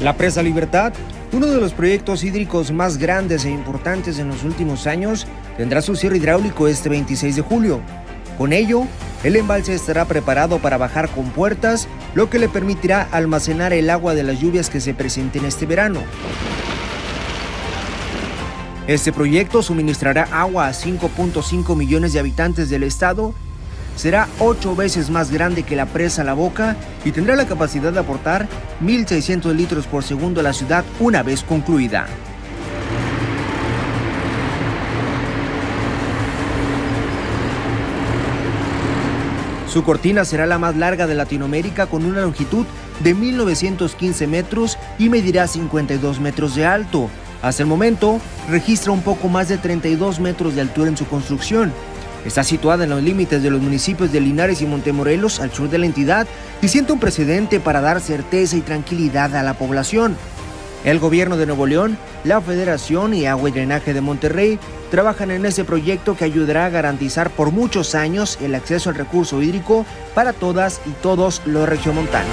La presa Libertad, uno de los proyectos hídricos más grandes e importantes en los últimos años, tendrá su cierre hidráulico este 26 de julio. Con ello, el embalse estará preparado para bajar con puertas, lo que le permitirá almacenar el agua de las lluvias que se presenten este verano. Este proyecto suministrará agua a 5.5 millones de habitantes del estado será ocho veces más grande que la presa La Boca y tendrá la capacidad de aportar 1.600 litros por segundo a la ciudad una vez concluida. Su cortina será la más larga de Latinoamérica con una longitud de 1.915 metros y medirá 52 metros de alto. Hasta el momento, registra un poco más de 32 metros de altura en su construcción Está situada en los límites de los municipios de Linares y Montemorelos, al sur de la entidad, y siente un precedente para dar certeza y tranquilidad a la población. El gobierno de Nuevo León, la Federación y Agua y Drenaje de Monterrey trabajan en ese proyecto que ayudará a garantizar por muchos años el acceso al recurso hídrico para todas y todos los regiomontanos.